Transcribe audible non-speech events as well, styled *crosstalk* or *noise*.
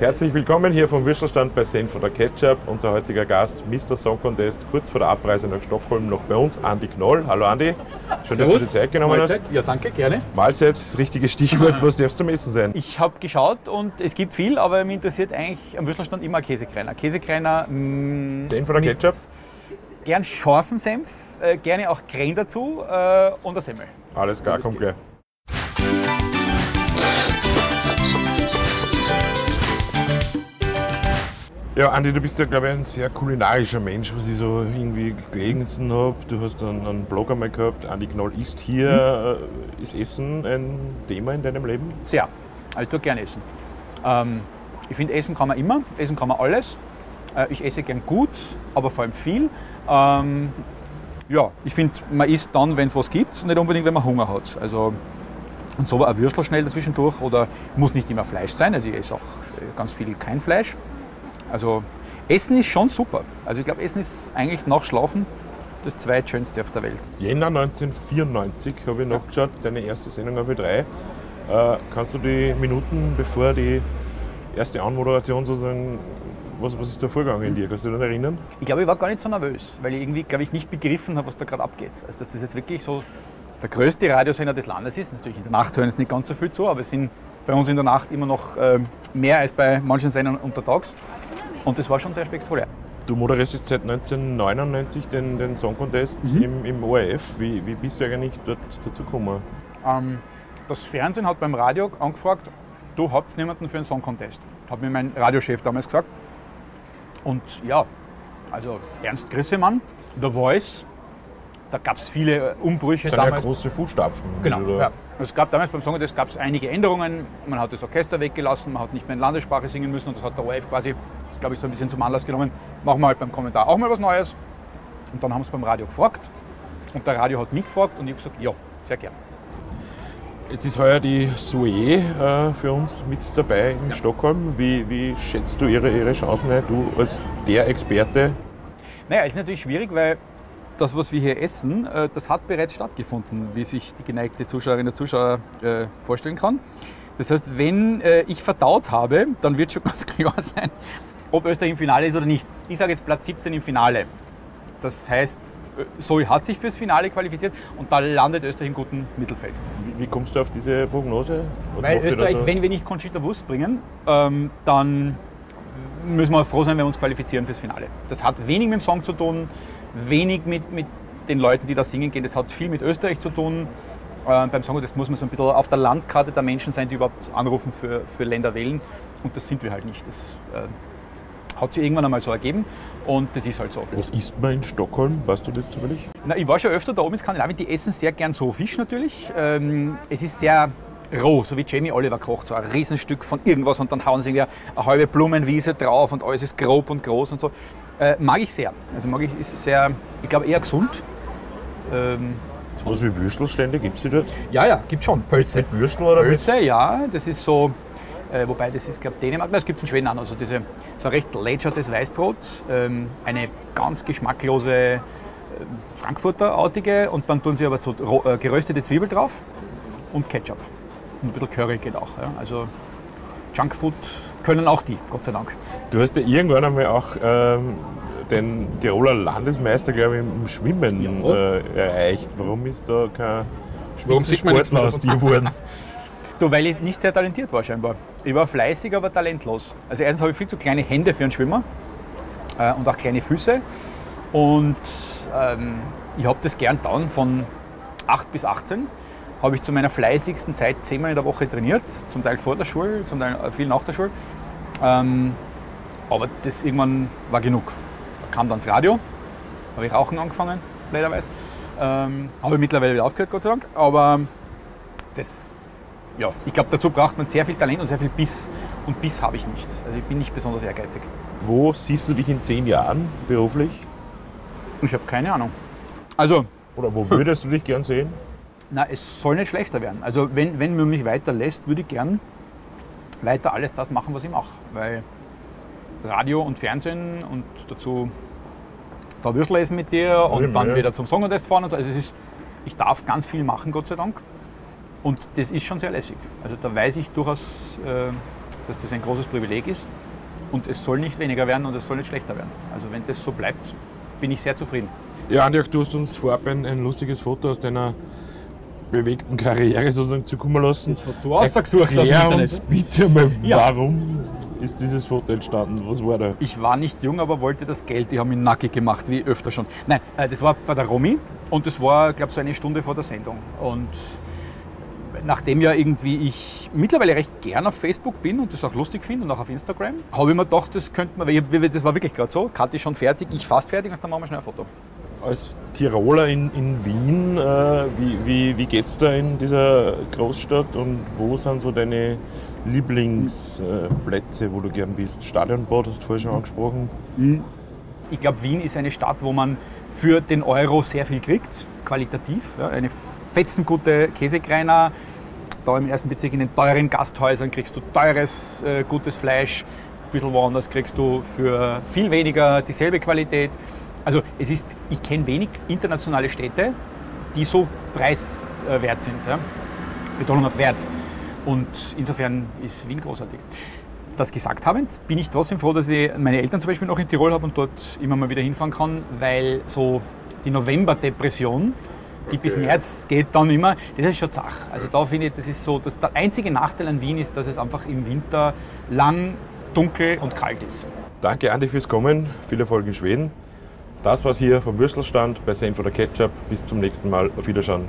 Herzlich willkommen hier vom Würstelstand bei Senf oder Ketchup. Unser heutiger Gast, Mr. Song Contest, kurz vor der Abreise nach Stockholm noch bei uns, Andi Knoll. Hallo Andi, schön, Servus. dass du die Zeit genommen Mahlzeit. hast. Ja, danke, gerne. Mahlzeit, das richtige Stichwort, *laughs* was darf zum Essen sein? Ich habe geschaut und es gibt viel, aber mich interessiert eigentlich am Würstelstand immer ein Käsekreiner. Käsekreiner, mh, Senf oder Ketchup? gern scharfen Senf, äh, gerne auch Creme dazu äh, und ein Semmel. Alles klar, kommt gleich. Ja, Andi, du bist ja, glaube ich, ein sehr kulinarischer Mensch, was ich so irgendwie gelesen habe. Du hast einen, einen Blog einmal gehabt, Andi Knoll isst hier. Äh, Ist Essen ein Thema in deinem Leben? Sehr. Also ich tue gerne essen. Ähm, ich finde, essen kann man immer, essen kann man alles. Äh, ich esse gern gut, aber vor allem viel. Ähm, ja, ich finde, man isst dann, wenn es was gibt, nicht unbedingt, wenn man Hunger hat. Also, und so ein Würstel schnell dazwischendurch oder muss nicht immer Fleisch sein. Also ich esse auch ganz viel kein Fleisch. Also Essen ist schon super. Also ich glaube, Essen ist eigentlich nach Schlafen das zweitschönste auf der Welt. Jänner 1994 habe ich nachgeschaut, deine erste Sendung auf Ö3. Äh, kannst du die Minuten, bevor die erste Anmoderation sozusagen, was, was ist da vorgegangen in dir? Kannst du dich daran erinnern? Ich glaube, ich war gar nicht so nervös, weil ich irgendwie, glaube ich, nicht begriffen habe, was da gerade abgeht. Also dass das jetzt wirklich so der größte Radiosender des Landes ist. Natürlich in der Nacht hören es nicht ganz so viel zu, aber es sind bei uns in der Nacht immer noch ähm, mehr als bei manchen Sendern untertags. Und das war schon sehr spektakulär. Du moderierst jetzt seit 1999 den, den Song Contest im, im ORF. Wie, wie bist du eigentlich dort dazu gekommen? Ähm, das Fernsehen hat beim Radio angefragt, du habt niemanden für einen Song Contest. Hat mir mein Radiochef damals gesagt. Und ja, also Ernst Grissemann, The Voice, da gab es viele Umbrüche Das sind ja damals. große Fußstapfen. Genau, ja. Es gab damals beim Song Contest gab es einige Änderungen. Man hat das Orchester weggelassen, man hat nicht mehr in Landessprache singen müssen und das hat der ORF quasi, das glaube ich, so ein bisschen zum Anlass genommen. Machen wir halt beim Kommentar auch mal was Neues. Und dann haben sie beim Radio gefragt und der Radio hat mich gefragt und ich habe gesagt, ja, sehr gern. Jetzt ist heuer die Sue äh, für uns mit dabei in Stockholm. Wie, wie schätzt du ihre, ihre Chancen ein? Du als der Experte. Naja, ist natürlich schwierig, weil das, was wir hier essen, äh, das hat bereits stattgefunden, wie sich die geneigte Zuschauerin und Zuschauer äh, vorstellen kann. Das heißt, wenn äh, ich verdaut habe, dann wird schon *laughs* ganz klar sein, ob Österreich im Finale ist oder nicht. Ich sage jetzt Platz 17 im Finale. Das heißt, äh, Zoe hat sich fürs Finale qualifiziert und da landet Österreich im guten Mittelfeld. Wie, wie kommst du auf diese Prognose? Was Weil Österreich, so? wenn wir nicht Conchita Wurst bringen, ähm, dann müssen wir froh sein, wenn wir uns qualifizieren fürs Finale. Das hat wenig mit dem Song zu tun, wenig mit, mit den Leuten, die da singen gehen. Das hat viel mit Österreich zu tun. Ähm, beim Song das muss man so ein bisschen auf der Landkarte der Menschen sein, die überhaupt anrufen für, für Länder wählen. Und das sind wir halt nicht. Das äh, hat sich irgendwann einmal so ergeben und das ist halt so. Was isst man in Stockholm? Weißt du das zufällig? Na, ich war schon öfter da oben in Skandinavien, die essen sehr gern so Fisch natürlich. Ähm, es ist sehr roh, so wie Jamie Oliver kocht, so ein Riesenstück von irgendwas und dann hauen sie irgendwie eine halbe Blumenwiese drauf und alles ist grob und groß und so. Äh, mag ich sehr. Also mag ich, ist sehr, ich glaube eher gesund. Ähm, So was wie Würstelstände gibt es die dort? ja, ja, gibt schon. Pölze. Mit Würstel oder mit? Pölse, ja, das ist so, äh, wobei das ist, glaube ich, Dänemark, Nein, das gibt es in Schweden auch noch, also diese, so ein recht lätschertes Weißbrot, ähm, eine ganz geschmacklose äh, Frankfurter-artige und dann tun sie aber so äh, geröstete Zwiebel drauf und Ketchup. Und ein bisschen Curry geht auch. Ja. Also Junkfood können auch die, Gott sei Dank. Du hast ja irgendwann einmal auch ähm, den Tiroler Landesmeister, glaube ich, im Schwimmen Ja. äh, erreicht. Warum ist da kein Spitzensportler aus dir geworden? *laughs* Du, weil ich nicht sehr talentiert war scheinbar. Ich war fleißig, aber talentlos. Also erstens habe ich viel zu kleine Hände für einen Schwimmer äh, und auch kleine Füße. Und ähm, ich habe das gern dann von 8 bis 18 habe ich zu meiner fleißigsten Zeit zehnmal in der Woche trainiert, zum Teil vor der Schule, zum Teil viel nach der Schule. Ähm, aber das irgendwann war genug. Da kam dann das Radio, habe ich rauchen angefangen, leiderweise. Ähm, habe ich mittlerweile wieder aufgehört, Gott sei Dank. Aber das, ja, ich glaube, dazu braucht man sehr viel Talent und sehr viel Biss. Und Biss habe ich nicht. Also ich bin nicht besonders ehrgeizig. Wo siehst du dich in zehn Jahren beruflich? Ich habe keine Ahnung. Also, Oder wo würdest du dich gern sehen? Na, es soll nicht schlechter werden. Also wenn, wenn man mich weiter lässt, würde ich gern weiter alles das machen, was ich mache. Weil Radio und Fernsehen und dazu da Würstel essen mit dir und Eben, dann ja. wieder zum Song Contest fahren und so. Also es ist, ich darf ganz viel machen, Gott sei Dank. Und das ist schon sehr lässig. Also da weiß ich durchaus äh, dass das ein großes Privileg ist und es soll nicht weniger werden und es soll nicht schlechter werden. Also wenn das so bleibt, bin ich sehr zufrieden. Ja, Andi, du hast uns vorab ein, ein lustiges Foto aus deiner bewegten Karriere sozusagen zukommen lassen. Das hast du ausgesucht Erklär uns bitte mal, ja. warum ist dieses Foto entstanden? Was war da? Ich war nicht jung, aber wollte das Geld. Die haben mich nackig gemacht, wie öfter schon. Nein, äh, das war bei der Romy und das war, glaube ich, so eine Stunde vor der Sendung. Und nachdem ja irgendwie ich mittlerweile recht gern auf Facebook bin und das auch lustig finde und auch auf Instagram, habe ich mir gedacht, das könnte man, das war wirklich gerade so, Kathi schon fertig, ich fast fertig und dann machen wir schnell ein Foto. Als Tiroler in, in Wien, äh, wie, wie, wie geht es da in dieser Großstadt und wo sind so deine Lieblingsplätze, äh, wo du gern bist? Stadionbad hast du vorher schon angesprochen. Mhm. Ich glaube, Wien ist eine Stadt, wo man für den Euro sehr viel kriegt, qualitativ. Ja, eine fetzengute Käsekreiner. Da im ersten Bezirk in den teuren Gasthäusern kriegst du teures, äh, gutes Fleisch. Ein bisschen woanders kriegst du für viel weniger dieselbe Qualität. Also es ist, ich kenne wenig internationale Städte, die so preiswert sind. Ja. Betonung auf Wert. Und insofern ist Wien großartig. Das gesagt habend, bin ich trotzdem froh, dass ich meine Eltern zum Beispiel noch in Tirol habe und dort immer mal wieder hinfahren kann, weil so die November-Depression, die bis März geht dann immer, das ist schon zach. Also da finde ich, das ist so, das, der einzige Nachteil an Wien ist, dass es einfach im Winter lang, dunkel und kalt ist. Danke Andi fürs Kommen, viel Erfolg in Schweden. Das war's hier vom Würstelstand bei Senf oder Ketchup. Bis zum nächsten Mal. Auf Wiederschauen.